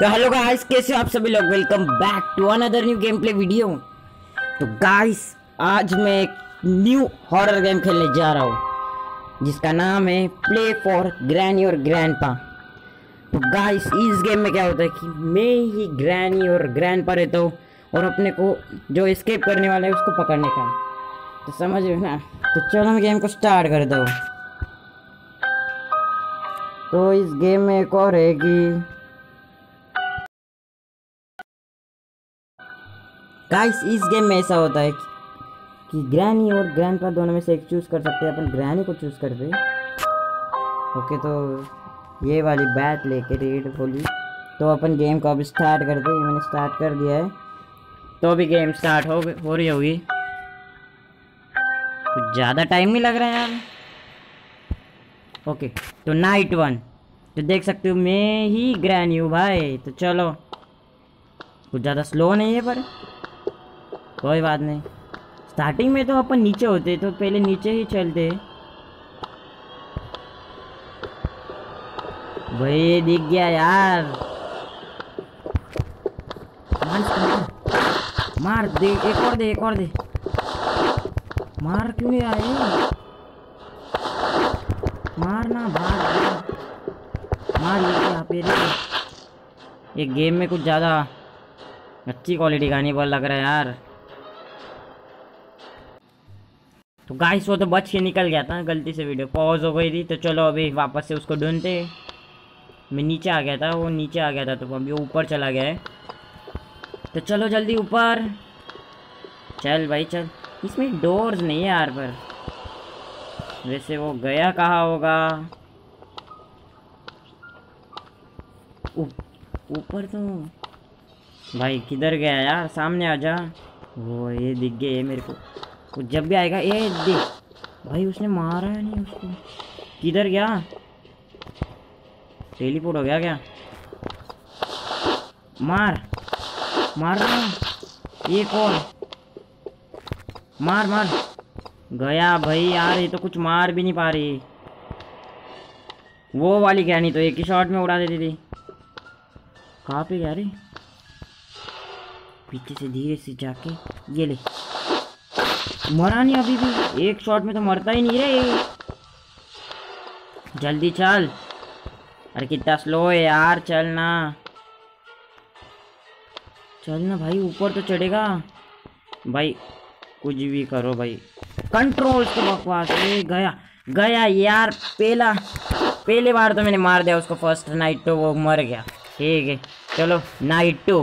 तो hello guys कैसे हो आप सभी लोग? Welcome back to another new game play video तो गाइस आज मैं एक न्यू हॉरर गेम खेलने जा रहा हूँ, जिसका नाम है प्ले फॉर ग्रैनी और ग्रैंडपा तो गाइस इस गेम में क्या होता है कि मैं ही ग्रैनी और ग्रैंडपा रहता हूँ और अपने को जो एस्केप करने वाला है उसको पकड़ने का। तो समझ में ना? तो चलो मैं गेम को स्टार्ट कर दो तो इस गेम में एक और है कि गाइस इस गेम में ऐसा होता है कि, ग्रैनी और ग्रैंडपा दोनों में से एक चूज़ कर सकते हैं अपन ग्रैनी को चूज़ करते हैं। ओके तो ये वाली बैट लेके रेड वाली तो अपन गेम को अब स्टार्ट करते हैं मैंने स्टार्ट कर दिया है। तो अभी गेम स्टार्ट हो हो रही होगी। कुछ ज़्यादा टाइम नहीं लग रहा है यार। ओके तो नाइट वन तो देख सकते हो मैं ही ग्रैनी हूँ भाई तो चलो। कुछ ज़्यादा स्लो नहीं है पर। कोई बात नहीं। स्टार्टिंग में तो अपन नीचे होते तो पहले नीचे ही चलते। भाई दिख गया यार। मार दे, एक और दे, एक और दे। मार क्यों नहीं आए मार ना, मार ये क्या पे रे ये गेम में कुछ ज़्यादा अच्छी क्वालिटी का नहीं बोल लग रहा है यार। तो गाइस वो तो बच के निकल गया था, गलती से वीडियो पॉज हो गई थी तो चलो अभी वापस से उसको ढूंढते मैं नीचे आ गया था, वो नीचे आ गया था तो अभी ऊपर चला गया है। तो चलो जल्दी ऊपर। चल भाई, चल। इसमें डोर्स नहीं है यार, पर। वैसे वो गया कहाँ होगा? ऊपर तो। भाई, किधर गया यार? सामने आ जा। वो ये दिख ये मेरे को। जब भी आएगा ये देख। भाई, उसने मारा है, नहीं उसको। किधर गया? टेलीपोर्ट हो गया क्या? मार। मार रहा एक और मार मार। गया भाई यार, ये तो कुछ मार भी नहीं पा रही। वो वाली क्या नहीं तो एक ही शॉट में उड़ा देती थी। कहाँ पे गया रे? पीछे से धीरे से जाके, ये ले। मरा नहीं अभी भी एक शॉट में तो मरता ही नहीं रे। जल्दी चल। अरे कितना स्लो है यार, चल ना। चल ना भाई, ऊपर तो चढ़ेगा। भाई, कुछ भी करो भाई। कंट्रोल तो बकवास ए गया। गया यार, पहला, पहले बार तो मैंने मार दिया उसको फ़र्स्ट नाइट टू वो मर गया। ठीक है, चलो नाइट टू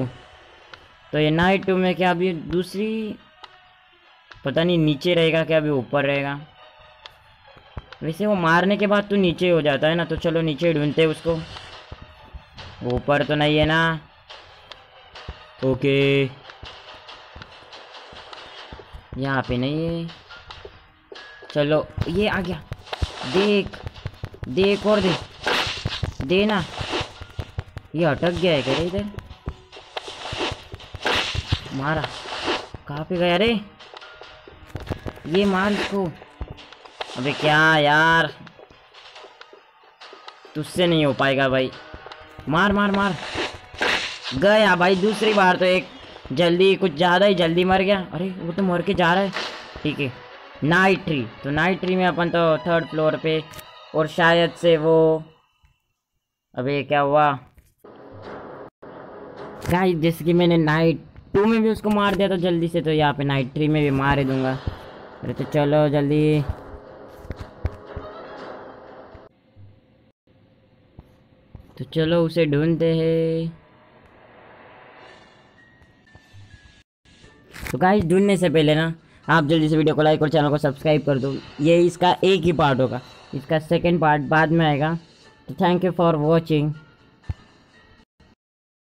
तो ये नाइट टू में क्या अभी दूसरी पता नहीं नीचे रहेगा क्या, अभी ऊपर रहेगा। वैसे वो मारने के बाद तो नीचे हो जाता है ना तो चलो नीचे ढूंढते हैं उसको। ऊपर तो नहीं है ना। ओके। यहाँ पे नहीं है। चलो, ये आ गया। देख देख और दे। दे ना। ये अटक गया है क्या इधर? मारा। कहाँ पे गया रे? ये मार इसको अबे क्या यार? तुझसे नहीं हो पाएगा भाई। मार मार मार। गया भाई, दूसरी बार तो एक जल्दी, कुछ ज़्यादा ही जल्दी मर गया। अरे, वो तो मर के जा रहा है। ठीक है। Night tree. तो नाइट ट्री में अपन तो थर्ड फ्लोर पे, और शायद से वो, अबे क्या हुआ? गाइस जैसे कि मैंने नाइट टू में भी उसको मार दिया तो जल्दी से तो यहाँ पे नाइट थ्री में भी मार दूँगा। अरे तो चलो जल्दी। तो चलो उसे ढूंढते हैं। तो गाइस ढूँढने से पहले ना, आप जल्दी से वीडियो को लाइक और चैनल को सब्सक्राइब कर दो। ये इसका एक ही पार्ट होगा। इसका सेकंड पार्ट बाद में आएगा। तो थैंक यू फॉर वॉचिंग